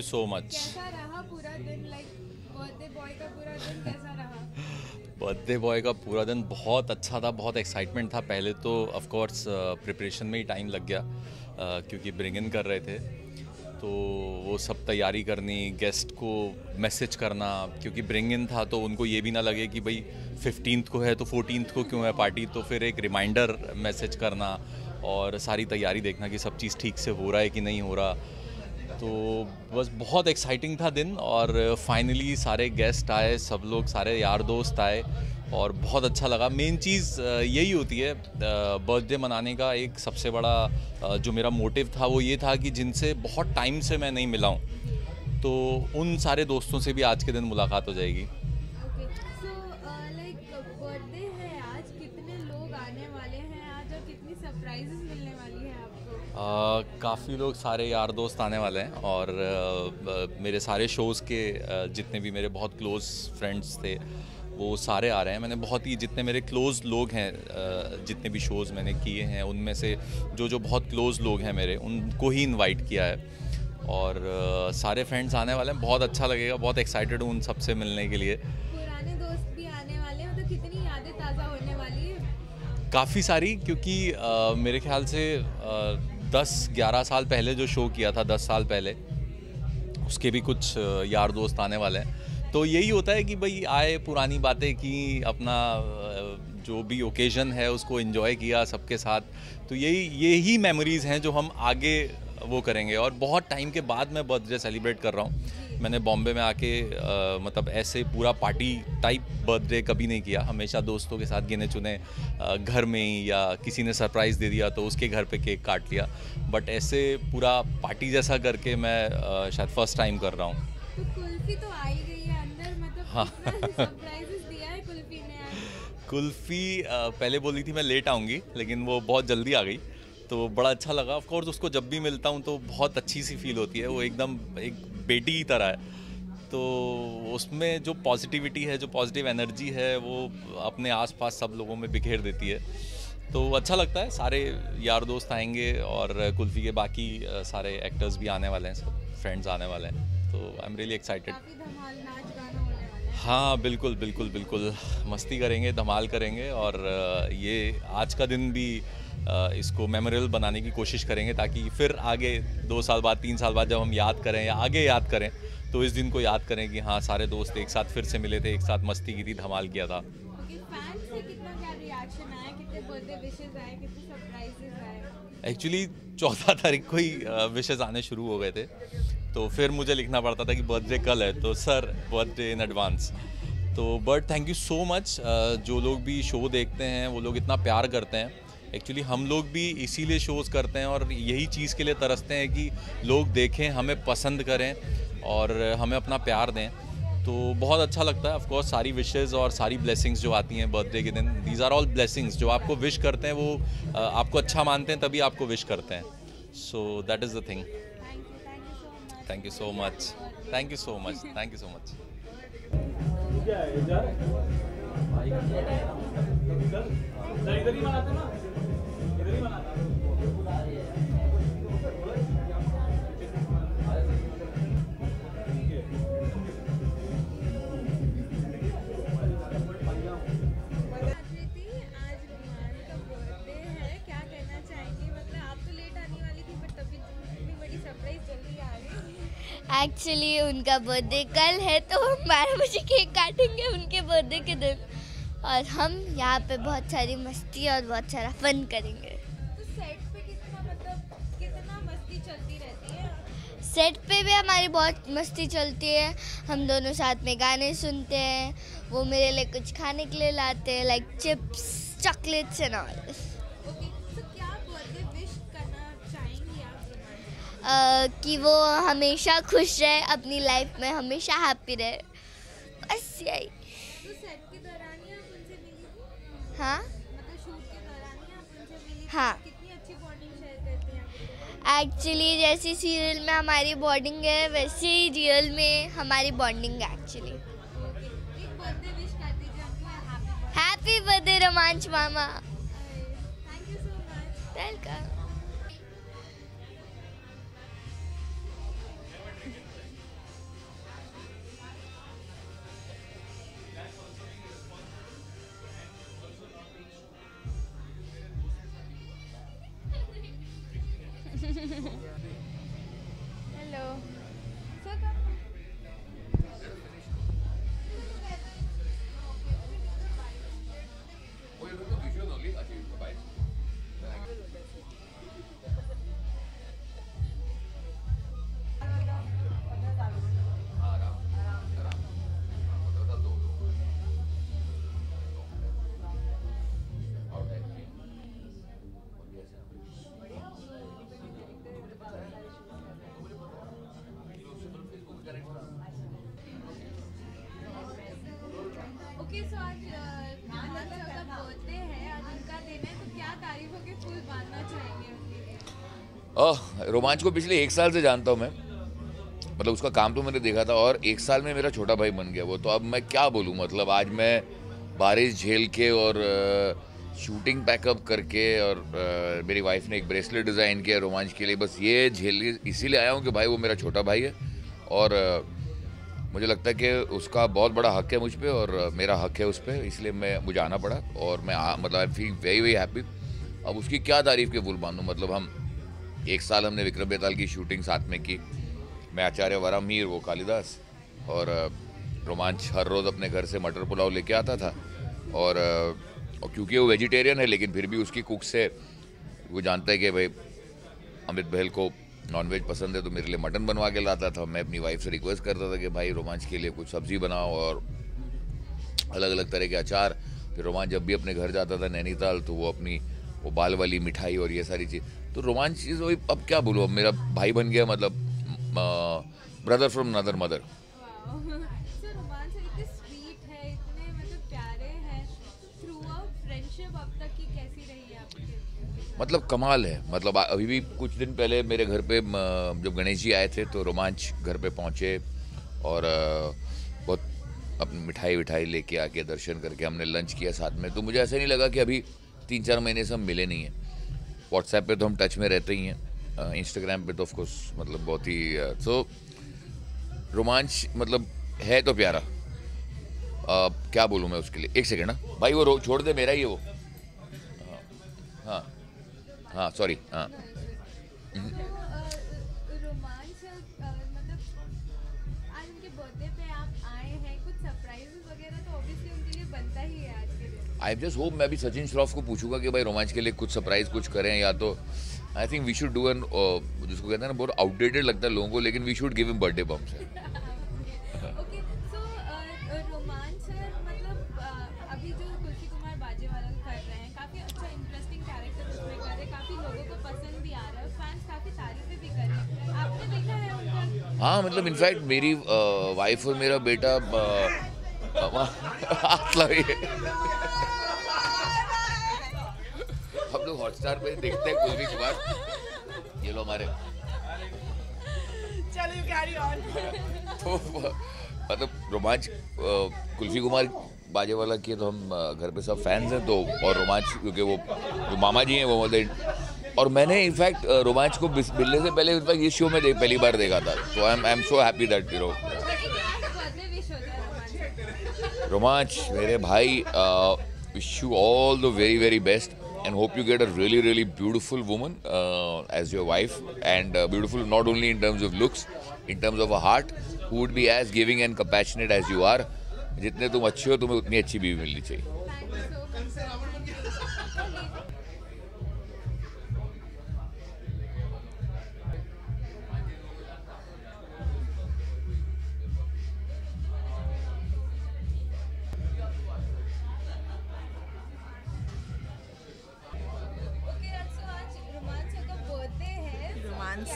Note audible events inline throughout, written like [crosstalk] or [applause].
You so much birthday boy का पूरा दिन बहुत अच्छा था बहुत एक्साइटमेंट था। पहले तो ऑफ़ कोर्स प्रिपरेशन में ही टाइम लग गया uh, क्योंकि ब्रिंग इन कर रहे थे। तो वो सब तैयारी करनी गेस्ट को मैसेज करना क्योंकि ब्रिंग इन था तो उनको ये भी ना लगे कि भाई फिफ्टींथ को है तो फोर्टीन को क्यों है पार्टी तो फिर एक रिमाइंडर मैसेज करना और सारी तैयारी देखना कि सब चीज़ ठीक से हो रहा है कि नहीं हो रहा। तो बस बहुत एक्साइटिंग था दिन और फाइनली सारे गेस्ट आए, सब लोग, सारे यार दोस्त आए और बहुत अच्छा लगा। मेन चीज़ यही होती है बर्थडे मनाने का एक सबसे बड़ा जो मेरा मोटिव था वो ये था कि जिनसे बहुत टाइम से मैं नहीं मिला हूँ तो उन सारे दोस्तों से भी आज के दिन मुलाकात हो जाएगी ओके सो लाइक बर्थडे है आज कितने लोग आने वाले हैं आज और कितनी सरप्राइजेस मिलने वाली है आपको काफ़ी लोग सारे यार दोस्त आने वाले हैं और अ, मेरे सारे शोज़ के अ, जितने भी मेरे बहुत क्लोज़ फ्रेंड्स थे वो सारे आ रहे हैं। मैंने बहुत ही जितने मेरे क्लोज़ लोग हैं जितने भी शोज़ मैंने किए हैं उनमें से जो जो बहुत क्लोज़ लोग हैं मेरे उनको ही इनवाइट किया है। और अ, सारे फ्रेंड्स आने वाले हैं। बहुत अच्छा लगेगा बहुत एक्साइटेड हूँ उन सबसे मिलने के लिए। पुराने दोस्त भी आने वाले हैं मतलब कितनी यादें ताज़ा होने वाली है? काफ़ी सारी क्योंकि अ, मेरे ख्याल से दस, ग्यारह साल पहले जो शो किया था, दस साल पहले, उसके भी कुछ यार दोस्त आने वाले हैं। तो यही होता है कि भाई, आए पुरानी बातें की, अपना जो भी ओकेजन है, उसको इन्जॉय किया सबके साथ। तो यही यही मेमोरीज़ हैं जो हम आगे वो करेंगे। और बहुत टाइम के बाद मैं बर्थडे सेलिब्रेट कर रहा हूँ। मैंने बॉम्बे में आके अ, मतलब ऐसे पूरा पार्टी टाइप बर्थडे कभी नहीं किया। हमेशा दोस्तों के साथ गिने चुने घर में ही या किसी ने सरप्राइज़ दे दिया तो उसके घर पे केक काट लिया। बट ऐसे पूरा पार्टी जैसा करके मैं अ, शायद फ़र्स्ट टाइम कर रहा हूँ। तो कुल्फी तो आ ही गई है अंदर मतलब हाँ। दिया है कुल्फी ने कुल्फ़ी पहले बोली थी मैं लेट आऊँगी लेकिन वो बहुत जल्दी आ गई। तो बड़ा अच्छा लगा। ऑफ़ कोर्स उसको जब भी मिलता हूँ तो बहुत अच्छी सी फील होती है। वो एकदम एक बेटी की तरह है। तो उसमें जो पॉजिटिविटी है, जो पॉजिटिव एनर्जी है, वो अपने आसपास सब लोगों में बिखेर देती है। तो अच्छा लगता है, सारे यार दोस्त आएँगे और कुल्फ़ी के बाकी सारे एक्टर्स भी आने वाले हैं, सब फ्रेंड्स आने वाले हैं। तो आई एम रियली एक्साइटेड है बिल्कुल बिल्कुल बिल्कुल। मस्ती करेंगे धमाल करेंगे और ये आज का दिन भी इसको मेमोरेबल बनाने की कोशिश करेंगे ताकि फिर आगे दो साल बाद तीन साल बाद जब हम याद करें या आगे याद करें तो इस दिन को याद करें कि हाँ सारे दोस्त एक साथ फिर से मिले थे एक साथ मस्ती की थी धमाल किया था। एक्चुअली चौदह तारीख को ही विशेज़ आने शुरू हो गए थे। तो फिर मुझे लिखना पड़ता था कि बर्थडे कल है तो सर बर्थडे इन एडवांस तो but thank you so much जो लोग भी शो देखते हैं, वो लोग इतना प्यार करते हैं. एक्चुअली हम लोग भी इसीलिए शोज़ करते हैं और यही चीज़ के लिए तरसते हैं कि लोग देखें, हमें पसंद करें और हमें अपना प्यार दें. तो बहुत अच्छा लगता है. ऑफ़ कोर्स सारी विशेज़ और सारी ब्लेसिंग्स जो आती हैं बर्थडे के दिन दीज आर ऑल ब्लेसिंग्स जो आपको विश करते हैं, वो आपको अच्छा मानते हैं, तभी आपको विश करते हैं. So that is the thing thank you so much thank you so much thank you so much इधर ही मनाते ना? इधर ही बनाते एक्चुअली उनका बर्थडे कल है तो हम बारह बजे केक काटेंगे उनके बर्थडे के दिन। और हम यहाँ पे बहुत सारी मस्ती और बहुत सारा फन करेंगे। तो सेट पे कितना मतलब कितना मस्ती चलती रहती है? सेट पे भी हमारी बहुत मस्ती चलती है। हम दोनों साथ में गाने सुनते हैं वो मेरे लिए कुछ खाने के लिए लाते हैं like chips chocolates and all कि वो हमेशा खुश रहे अपनी लाइफ में हमेशा हैप्पी रहे। बस यही। तो ही हाँ? मतलब ही एक्चुअली जैसे सीरियल में हमारी बॉन्डिंग है वैसे ही रियल में हमारी बॉन्डिंग है एक्चुअली हैप्पी बर्थडे रोमांच मामा। Welcome yeah. [laughs] तो रोमांच को पिछले एक साल से जानता हूँ मैं। मतलब उसका काम तो मैंने देखा था और एक साल में मेरा छोटा भाई बन गया वो तो अब मैं क्या बोलूँ? मतलब आज मैं बारिश झेल के और शूटिंग पैकअप करके और मेरी वाइफ ने एक ब्रेसलेट डिज़ाइन किया रोमांच के लिए। बस ये झेल इसीलिए आया हूँ कि भाई वो मेरा छोटा भाई है और अ, मुझे लगता है कि उसका बहुत बड़ा हक है मुझ पर और मेरा हक है उस पर इसलिए मैं मुझे आना पड़ा और मैं मतलब I feel very very happy अब उसकी क्या तारीफ़ के फूल बांधूँ? मतलब हम एक साल हमने विक्रम बेताल की शूटिंग साथ में की। मैं आचार्य वरा मीर वो कालिदास और रोमांच हर रोज़ अपने घर से मटर पुलाव लेके आता था और, और क्योंकि वो वेजिटेरियन है लेकिन फिर भी उसकी कुक से वो जानता है कि भाई अमित बहल को नॉनवेज पसंद है तो मेरे लिए मटन बनवा के लाता था। मैं अपनी वाइफ से रिक्वेस्ट करता था कि भाई, रोमांच के लिए कुछ सब्ज़ी बनाओ और अलग अलग तरह के अचार। फिर रोमांच जब भी अपने घर जाता था नैनीताल तो वो अपनी, वो बाल वाली मिठाई और ये सारी चीज़। तो रोमांच चीज़ वही, अब क्या बोलूँ, अब मेरा भाई बन गया मतलब ब्रदर फ्रॉम नदर मदर मतलब कमाल है। मतलब अभी भी कुछ दिन पहले मेरे घर पे जब गणेश जी आए थे तो रोमांच घर पे पहुँचे और बहुत अपनी मिठाई विठाई लेके आके दर्शन करके हमने लंच किया साथ में। तो मुझे ऐसा नहीं लगा कि अभी तीन चार महीने से हम मिले नहीं हैं। व्हाट्सएप पे तो हम टच में रहते ही हैं इंस्टाग्राम पे तो ऑफ़ कोर्स मतलब बहुत ही सो रोमांच मतलब है तो प्यारा। अ, क्या बोलूँ मैं उसके लिए? एक सेकेंड ना भाई वो छोड़ दे मेरा ही है वो। हाँ। हाँ सॉरी हाँ। आई जस्ट होप मैं भी सचिन श्रॉफ को पूछूँगा कि भाई रोमांच के लिए कुछ सरप्राइज़ कुछ करें या तो I think we should do an जिसको कहते हैं ना, बहुत आउटडेटेड लगता है लोगों को, लेकिन we should give him birthday bumps हाँ मतलब इनफैक्ट मेरी वाइफ और मेरा बेटा हाथ लगाइए हम लोग हॉटस्टार पे देखते हैं कुलवी कुमार ये लो हमारे। तो मतलब रोमांच कुल्फी कुमार बाजे वाला की तो हम घर पे सब फैंस हैं तो और रोमांच क्योंकि वो जो मामा जी हैं वो मतलब और मैंने इनफैक्ट रोमांच को मिलने से पहले इनफैक्ट ये शो में पहली बार देखा था। So I am I am so happy that you know Romanch, मेरे भाई wish you all the very very best and hope you get a really really beautiful woman as your wife and beautiful not only in terms of looks in terms of a heart who would be as giving and compassionate as you are जितने तुम अच्छे हो, तुम्हें उतनी अच्छी बीवी मिलनी चाहिए।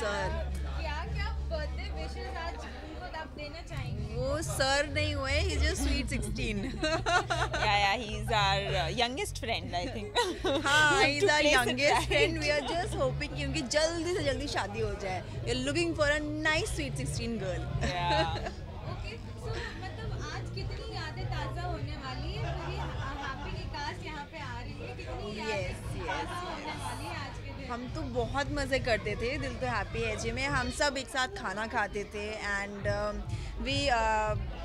सर। क्या क्या बर्थडे विशेस आज उनको आप देना चाहेंगे? वो सर नहीं हुए ही just sweet 16 yeah, yeah, he's our uh, youngest friend, I think. हाँ he is our youngest friend we are just hoping कि उनकी जल्दी से जल्दी शादी हो जाए। You are looking for a nice sweet 16 girl मज़े करते थे दिल तो हैप्पी है जी। में हम सब एक साथ खाना खाते थे uh, and we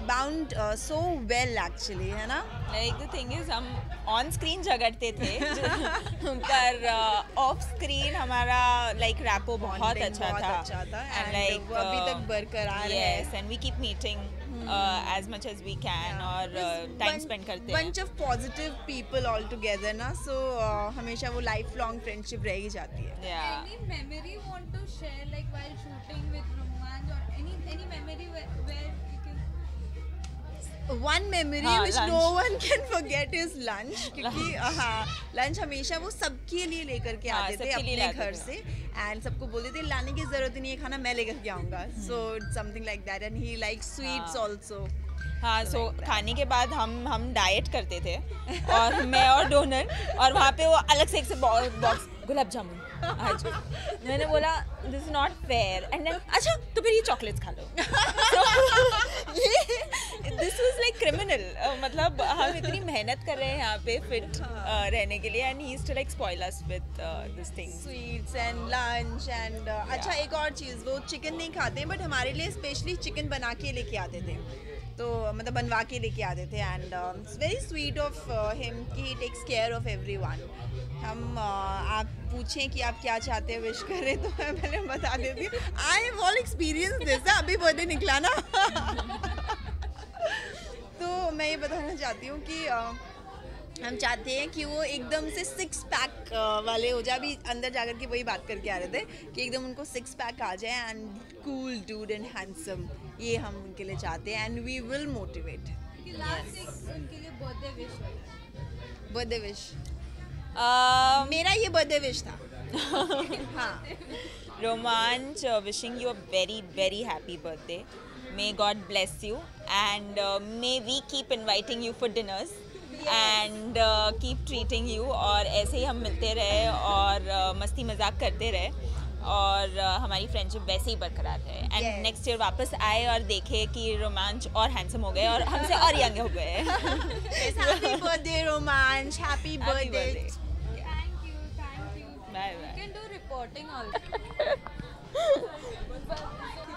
bound so well actually है ना? Like the thing is, हम on screen झगड़ते थे। [laughs] पर ऑफ़ स्क्रीन हमारा like रैपो बहुत अच्छा बहुत था। अच्छा था and and like अभी uh, तक बरकरार है। yes and we keep as much as we can और टाइम स्पेंड uh, करते हैं। Bunch of positive people all together ना सो हमेशा वो लाइफ लॉन्ग फ्रेंडशिप रह ही जाती है। Any memory want to share like while shooting with Romanch और any any memory where one memory हाँ, which no one can forget is lunch क्योंकि हाँ लंच हमेशा वो सबके लिए लेकर के हाँ, आते थे अपने घर से। एंड सबको बोलते थे लाने की ज़रूरत नहीं है खाना मैं लेकर के आऊँगा. So something like that and he like sweets हाँ। आल्सो हाँ सो खाने के बाद हम हम डाइट करते थे। और [laughs] मैं और डोनर और वहाँ पे वो अलग से एक से बॉक्स गुलाब जामुन। आज मैंने बोला this is not fair and अच्छा तो फिर ये चॉकलेट्स खा लो। so, [laughs] ये दिस वाज लाइक क्रिमिनल मतलब हम इतनी मेहनत कर रहे हैं यहाँ पे फिट रहने के लिए and he is to like spoil us with this things sweets and lunch and अच्छा एक और चीज़ वो चिकन नहीं खाते बट हमारे लिए स्पेशली चिकन बना के लेके आते थे। तो मतलब बनवा के लेके आते थे and it's very sweet of him कि he takes care of everyone हम uh, आप पूछें कि आप क्या चाहते हैं विश करें तो मैं पहले बता देती हूँ। I have all experience this अभी बर्थडे निकला ना। [laughs] तो मैं ये बताना चाहती हूँ कि uh, हम चाहते हैं कि वो एकदम से सिक्स पैक वाले हो जाए। अभी अंदर जाकर के वही बात करके आ रहे थे कि एकदम उनको सिक्स पैक आ जाए and cool dude and handsome ये हम उनके लिए चाहते हैं एंड वी विल मोटिवेट कि लास्ट एक उनके लिए बर्थडे विश बर्थडे मेरा ये बर्थडे विश था। [laughs] हाँ। uh, wishing you a very, very happy birthday. May God bless you and may we keep inviting you for dinners and keep treating you और ऐसे ही हम मिलते रहे और uh, मस्ती मज़ाक करते रहे. और uh, हमारी फ्रेंडशिप वैसे ही बरकरार रहे. एंड नेक्स्ट ईयर वापस आए और देखे कि रोमांच और हैंडसम हो गए और हमसे और यंग हो गए. [laughs]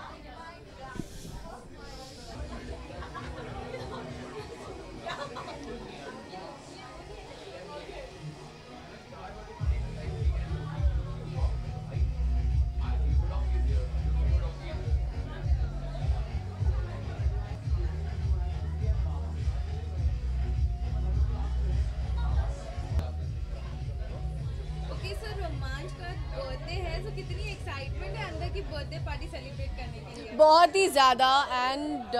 so कितनी एक्साइटमेंट है अंदर की बर्थडे पार्टी सेलिब्रेट करने के लिए? बहुत ही ज़्यादा and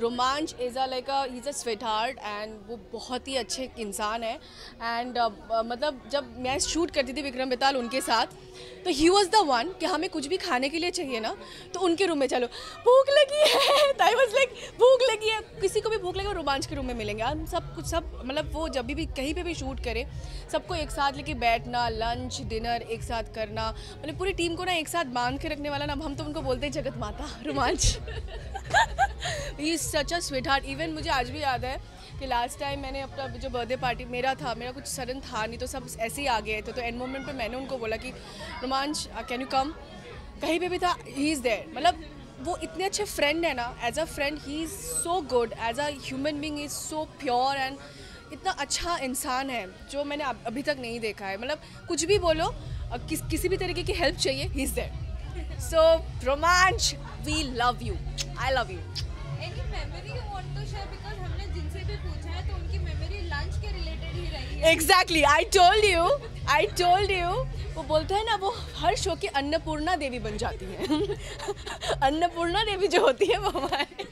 Romanch is a like is a sweetheart and वो बहुत ही अच्छे इंसान है। एंड uh, uh, मतलब जब मैं शूट करती थी विक्रम बेताल उनके साथ तो ही वॉज़ द वन कि हमें कुछ भी खाने के लिए चाहिए ना तो उनके रूम में चलो। भूख लगी है आई वॉज़ लाइक भूख लगी है किसी को भी भूख लगी रोमांच के रूम में मिलेंगे। हम सब कुछ सब मतलब वो जब भी कहीं पे भी शूट करे, सबको एक साथ लेके बैठना लंच डिनर एक साथ करना मतलब पूरी टीम को ना एक साथ बाँध के रखने वाला ना हम तो उनको बोलते हैं जगत माता, Romanch. He is such a sweetheart even मुझे आज भी याद है कि लास्ट टाइम मैंने अपना जो बर्थडे पार्टी मेरा था, मेरा कुछ सडन था नहीं तो सब ऐसे ही आ गए थे तो एंड मोमेंट पे मैंने उनको बोला कि, रोमांच कैन यू कम कहीं पे भी था ही इज़ देयर मतलब वो इतने अच्छे फ्रेंड है ना as a friend he is so good as a human being is so pure and इतना अच्छा इंसान है जो मैंने अभी तक नहीं देखा है। मतलब कुछ भी बोलो किस किसी भी तरीके की हेल्प चाहिए ही is there so Romanch we love you I love you any memory you want to share because हमने जिनसे भी पूछा है तो उनकी मेमोरी लंच के रिलेटेड ही रही है। Exactly I told you I told you वो बोलते हैं ना वो हर शो की अन्नपूर्णा देवी बन जाती है। [laughs] अन्नपूर्णा देवी जो होती है वो हमारे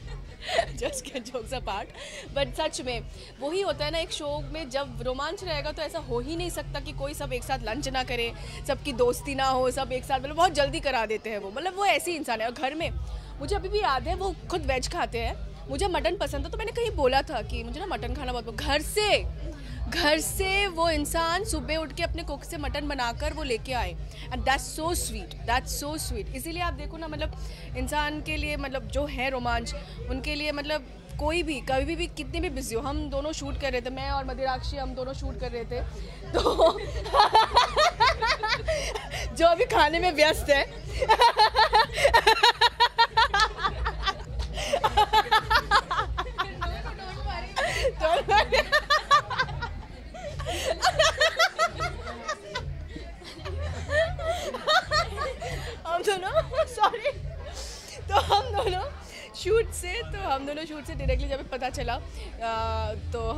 जस्ट के जोक्स पार्ट बट सच में, वही होता है ना एक शो में जब रोमांच रहेगा तो ऐसा हो ही नहीं सकता कि कोई सब एक साथ लंच ना करे, सबकी दोस्ती ना हो, सब एक साथ मतलब बहुत जल्दी करा देते हैं वो। मतलब वो ऐसे इंसान है। और घर में, मुझे अभी भी याद है, वो खुद वेज खाते हैं। मुझे मटन पसंद था तो मैंने कहीं बोला था कि मुझे ना मटन खाना बहुत घर से घर से वो इंसान सुबह उठ के अपने कुक से मटन बनाकर वो लेके आए। And that's so sweet that's so sweet इसीलिए आप देखो ना मतलब इंसान के लिए मतलब जो है रोमांच, उनके लिए मतलब कोई भी, कभी भी भी कितने भी बिज़ी हो, हम दोनों शूट कर रहे थे, मैं और मदिराक्षी, हम दोनों शूट कर रहे थे। तो [laughs] जो अभी खाने में व्यस्त है। [laughs]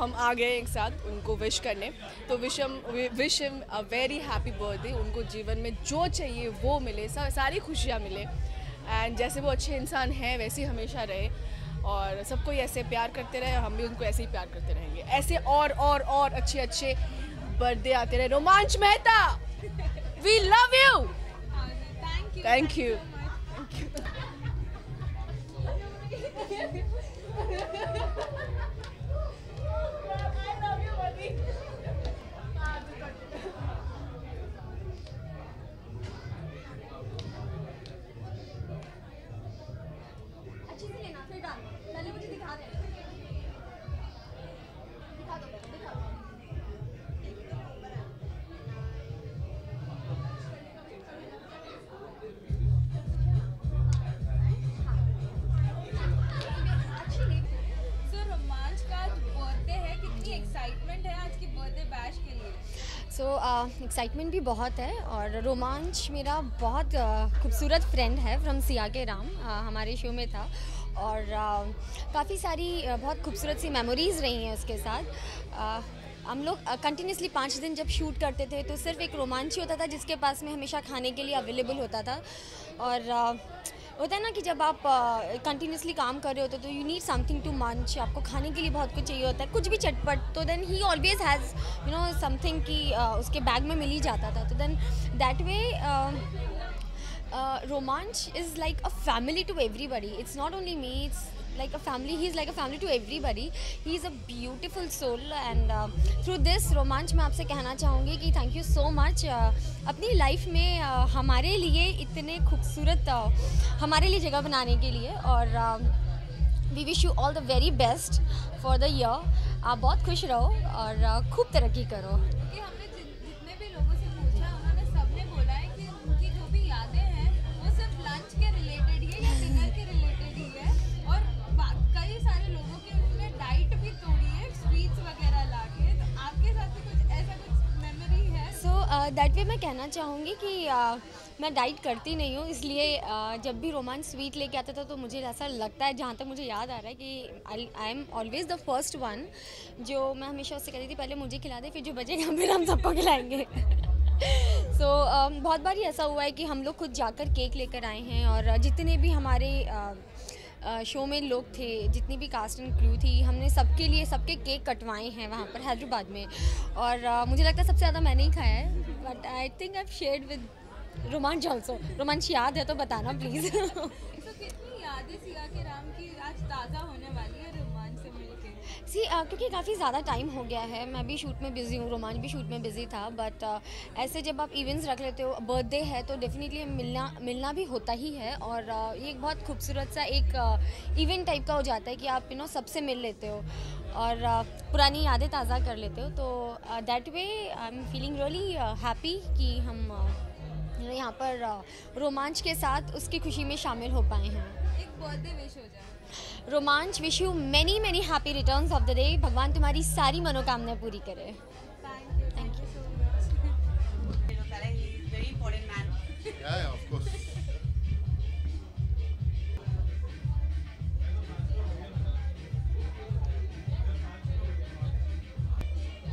हम आ गए एक साथ उनको विश करने। तो विशम wish him a very happy birthday उनको जीवन में जो चाहिए वो मिले सा, सारी खुशियाँ मिले। एंड जैसे वो अच्छे इंसान हैं वैसे हमेशा रहे। और सबको ऐसे प्यार करते रहे हम भी उनको ऐसे ही प्यार करते रहेंगे। ऐसे और और और अच्छे अच्छे बर्थडे आते रहे। Romanch Mehta we love you thank you thank you so excitement भी बहुत है और रोमांच मेरा बहुत uh, खूबसूरत फ्रेंड है फ्रॉम सिया के राम uh, हमारे शो में था। और uh, काफ़ी सारी uh, बहुत खूबसूरत सी मेमोरीज़ रही हैं उसके साथ। Uh, हम लोग कंटिन्यूसली पाँच दिन जब शूट करते थे तो सिर्फ़ एक रोमांच ही होता था जिसके पास में हमेशा खाने के लिए अवेलेबल होता था। और uh, होता है ना कि जब आप कंटिन्यूसली काम कर रहे होते हो तो यू नीड समथिंग टू मंच आपको खाने के लिए बहुत कुछ चाहिए होता है, कुछ भी चटपट तो then he always has you know something कि उसके बैग में मिल ही जाता था तो then that way Romanch is like a family to everybody it's not only me it's like a family he's like a family to everybody. He is a beautiful soul and uh, through this रोमांच मैं आपसे कहना चाहूँगी कि thank you so much अपनी life में uh, हमारे लिए इतने खूबसूरत uh, हमारे लिए जगह बनाने के लिए और we wish you all the very best for the year आप बहुत खुश रहो और uh, खूब तरक्की करो। दैट वे मैं कहना चाहूँगी कि मैं डाइट करती नहीं हूँ इसलिए जब भी रोमांच स्वीट लेके आता था तो मुझे ऐसा लगता है जहाँ तक मुझे याद आ रहा है कि I am always the first one जो मैं हमेशा उससे कहती थी पहले मुझे खिला दे फिर जो बचेगा फिर हम सबको खिलाएँगे। सो [laughs] so, बहुत बार ही ऐसा हुआ है कि हम लोग खुद जाकर केक लेकर आए हैं और जितने भी हमारे शो में लोग थे जितनी भी कास्ट एंड क्रू थी हमने सबके लिए सबके केक कटवाए हैं वहाँ पर हैदराबाद में। और uh, मुझे लगता है सबसे ज़्यादा मैंने ही खाया है। But I think I share with Romanch also Romanch याद है तो बताना प्लीज़ तो कितनी यादें सिया के राम की आज ताज़ा होने वाली है। सी uh, क्योंकि काफ़ी ज़्यादा टाइम हो गया है। मैं भी शूट में बिज़ी हूँ रोमांच भी शूट में बिज़ी था बट uh, ऐसे जब आप इवेंट्स रख लेते हो बर्थडे है तो डेफिनेटली मिलना मिलना भी होता ही है और uh, ये एक बहुत खूबसूरत सा एक इवेंट टाइप का हो जाता है कि आप यू नो सबसे मिल लेते हो और uh, पुरानी यादें ताज़ा कर लेते हो। तो that way I am feeling really happy कि हम uh, यहाँ पर uh, रोमांच के साथ उसकी खुशी में शामिल हो पाए हैं। एक बर्थडे विश हो जाए। Romanch wish you many many happy returns of the day भगवान तुम्हारी सारी मनोकामनाएँ पूरी करे thank you thank you so much very important man. Yeah, yeah, of course.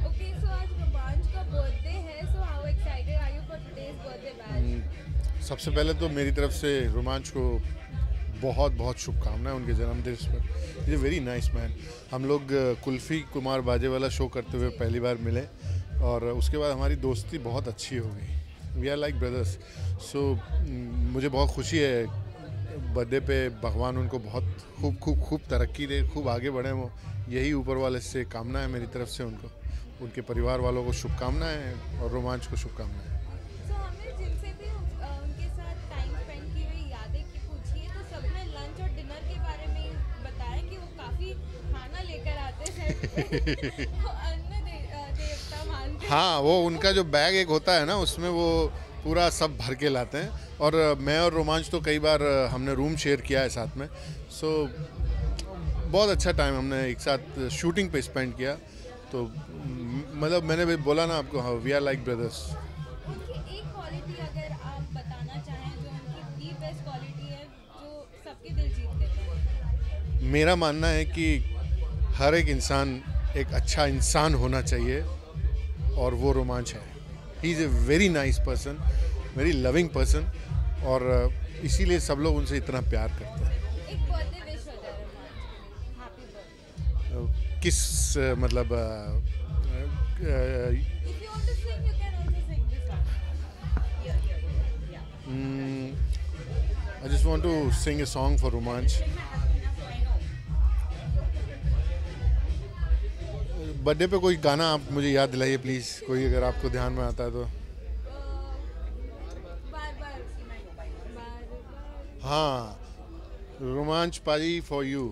Okay so आज रोमांच का बर्थडे है so how excited are you for today's birthday bash सबसे पहले तो मेरी तरफ़ से रोमांच को बहुत बहुत शुभकामनाएँ उनके जन्मदिन पर। Is a very nice man हम लोग कुल्फ़ी कुमार बाजे वाला शो करते हुए पहली बार मिले और उसके बाद हमारी दोस्ती बहुत अच्छी हो गई। We are like brothers so मुझे बहुत खुशी है बर्थडे पे भगवान उनको बहुत खूब खूब खूब तरक्की दे, खूब आगे बढ़े वो। यही ऊपर वाले से कामना है मेरी तरफ़ से उनको। उनके परिवार वालों को शुभकामनाएँ और रोमांच को शुभकामनाएँ। [laughs] हैं वो उनका जो बैग एक होता है ना उसमें वो पूरा सब भर के लाते हैं। और मैं और रोमांच तो कई बार हमने रूम शेयर किया है साथ में। सो so, बहुत अच्छा टाइम हमने एक साथ शूटिंग पे स्पेंड किया। तो मतलब मैंने भी बोला ना आपको हाँ वी आर लाइक ब्रदर्स मेरा मानना है कि हर एक इंसान एक अच्छा इंसान होना चाहिए और वो रोमांच है ही is a very nice person very loving person और इसीलिए सब लोग उनसे इतना प्यार करते हैं हो रोमांच अ, किस मतलब uh, a, if you want to sing this song mm, I just want to sing a song for Romanch. Birthday पे कोई गाना आप मुझे याद दिलाइए प्लीज़ कोई अगर आपको ध्यान में आता है तो। हाँ रोमांच पाजी फॉर यू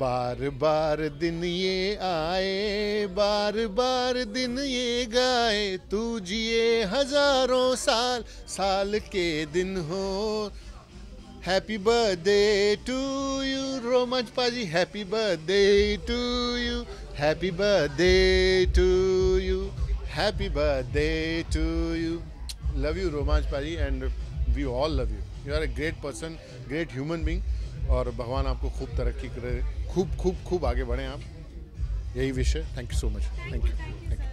बार बार दिन ये आए, बार बार दिन ये गाए। तू जिए हज़ारों साल साल के दिन हो। Happy birthday to you Romanch paaji happy birthday to you happy birthday to you happy birthday to you love you Romanch paaji and we all love you you are a great person great human being और भगवान आपको खूब तरक्की करे, खूब खूब खूब आगे बढ़ें आप। यही विषय thank you so much thank you thank you